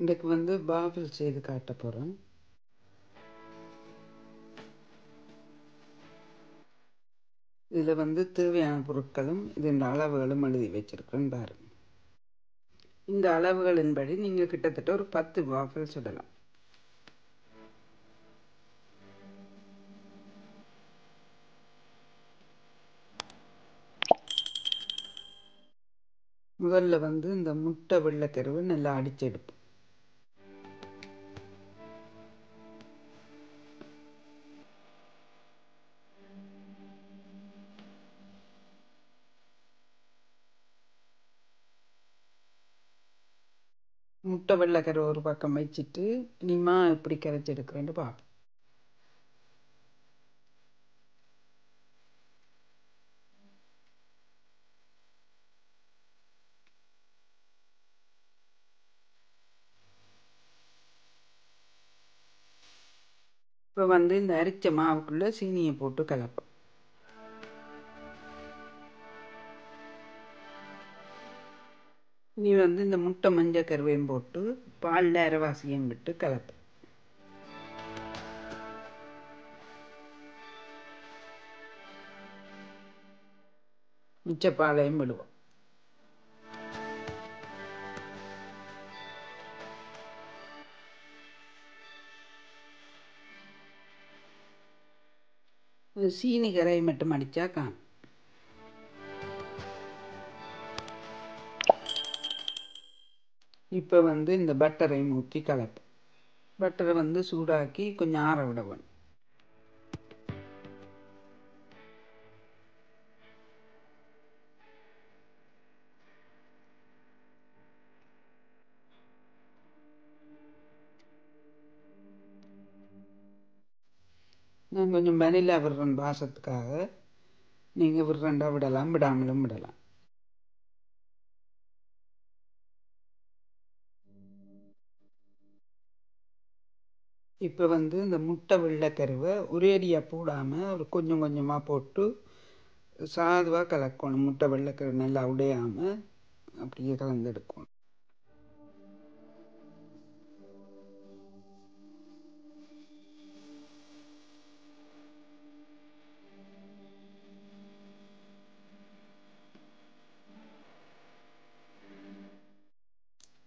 இன்றைக்கு வந்து பாபில் செய்து காட்ட போகிறோம் இதில் வந்து தேவையான பொருட்களும் இதன் அளவுகளும் எழுதி வச்சிருக்கேன் பாருங்க இந்த அளவுகளின்படி நீங்கள் கிட்டத்தட்ட ஒரு பத்து வாஃபில் சுடலாம். முதல்ல வந்து இந்த முட்டை வெள்ளைக்கருவை நல்லா அடிச்செடுப்போம் முட்டை வெள்ளைக்கரு ஒரு பக்கம் வச்சுட்டு இனிமா எப்படி கரைச்சி எடுக்கிறேன்னு பார்ப்போம் இப்போ வந்து இந்த அரிச்ச மாவுக்குள்ளே சீனியை போட்டு கலப்போம். நீ வந்து இந்த முட்டை மஞ்சள் கருவையும் போட்டு பாலில் அரைவாசியும் விட்டு கலப்பு. மிச்ச பாலையும் விடுவோம் சீனி கரையை மட்டும் அடித்தா காணும். இப்போ வந்து இந்த பட்டரை ஊற்றி கலப்பேன் பட்டரை வந்து சூடாக்கி கொஞ்சம் ஆற விடுவேன் நான் கொஞ்சம் வெனிலா விடுறேன் வாசத்துக்காக நீங்கள் விடுறேன்டா விடலாம். விடாமலும் விடலாம். இப்போ வந்து இந்த முட்டை வெள்ளைக்கருவை ஒரேடியாக போடாமல் ஒரு கொஞ்சம் கொஞ்சமாக போட்டு சாதுவாக கலக்கணும். முட்டை வெள்ளைக்கரு நல்லா உடையாமல் அப்படியே கலந்து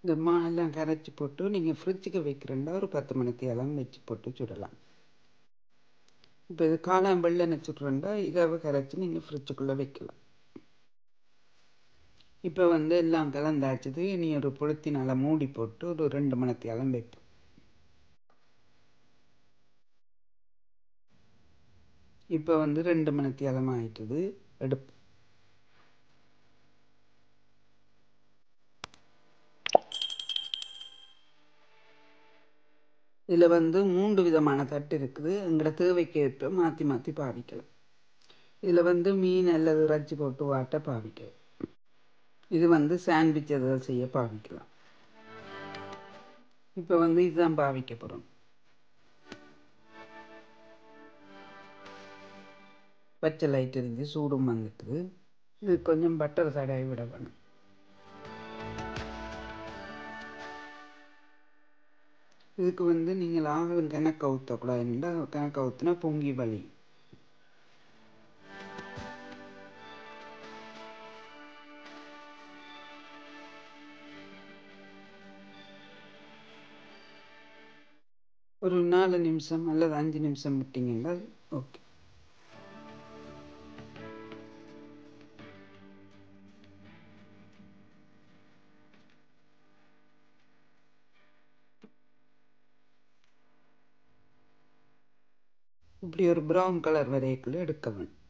இந்த இந்த மாவெல்லாம் கரைச்சி போட்டு நீங்கள் ஃப்ரிட்ஜுக்கு வைக்கிறேன்டா ஒரு பத்து மணிக்கு எல்லாம் வச்சு போட்டு சுடலாம். இப்போ இது காளான் வெள்ளனை சுடுறேன்டா இதை கரைச்சி நீங்கள் ஃப்ரிட்ஜுக்குள்ளே வைக்கலாம். இப்போ வந்து எல்லாம் கலந்தாச்சுது இனி ஒரு புளுத்தி மூடி போட்டு ஒரு ரெண்டு மணிக்கு எல்லாம் வைப்போம். இப்போ வந்து ரெண்டு மணிக்கு எல்லாம் ஆயிட்டுது எடுப்போம். இதில் வந்து மூன்று விதமான தட்டு இருக்குது. எங்களோட தேவைக்கேற்ப மாற்றி மாற்றி பாவிக்கலாம். இதில் வந்து மீன் அல்லது இறைச்சி போட்டு வாட்ட பாவிக்கலாம். இது வந்து சாண்ட்விச் எதாவது செய்ய பாவிக்கலாம். இப்போ வந்து இதுதான் பாவிக்க போகிறோம் பச்சை லைட் இருந்து சூடும் வந்துட்டு இது கொஞ்சம் பட்டர் தடவை விட வேணும். இதுக்கு வந்து நீங்கள் ஆகும் கணக்கு ஊற்றக்கூடாதுன்னா கணக்கு ஊற்றினா பொங்கி வலி. ஒரு நாலு நிமிஷம் அல்லது அஞ்சு நிமிஷம் விட்டீங்கன்னா ஓகே. இப்படி ஒரு ப்ரௌன் கலர் வரையக்குள்ளே எடுக்க வேண்டும்.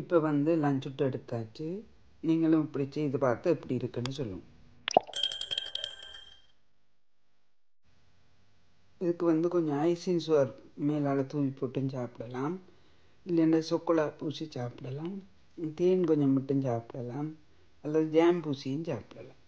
இப்போ வந்து லஞ்ச் விட்டு எடுத்தாச்சு. நீங்களும் இப்படி செய்து பார்த்து எப்படி இருக்குன்னு சொல்லுவோம் இதுக்கு வந்து கொஞ்சம் ஐசிங் சுவர் மேலால் தூவி போட்டும் சாப்பிடலாம். இல்லைன்னா சொக்கோலா பூசி சாப்பிடலாம். தேன் கொஞ்சம் மட்டும் சாப்பிடலாம். அல்லது ஜாம் பூசியும் சாப்பிடலாம்.